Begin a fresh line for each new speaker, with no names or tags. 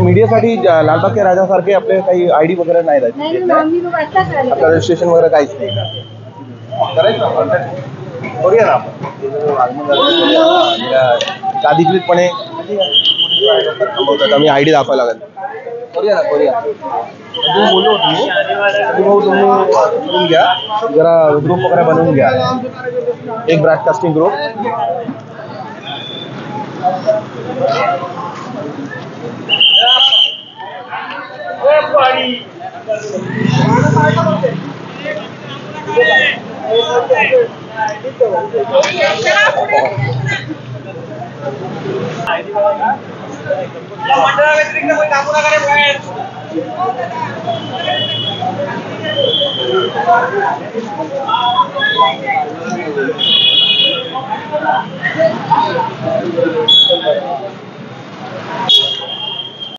मीडियासाठी लालबागच्या राजासारखे आपले काही आय डी वगैरे नाही आपलं रजिस्ट्रेशन वगैरे काहीच नाही. का करायचं आपण. करूया ना आपण. जरा अधिकृतपणे थांबवतात आम्ही आय डी दाखवायला लागेल. करूया ना करूया. तुम्ही बोललो होतो भाऊ तुम्ही करून घ्या. जरा ग्रुप वगैरे बनवून घ्या. एक ब्रॉडकास्टिंग ग्रुप বাড়ি मंडळा व्यतिरिक्त पण कापुराकडे बाहेर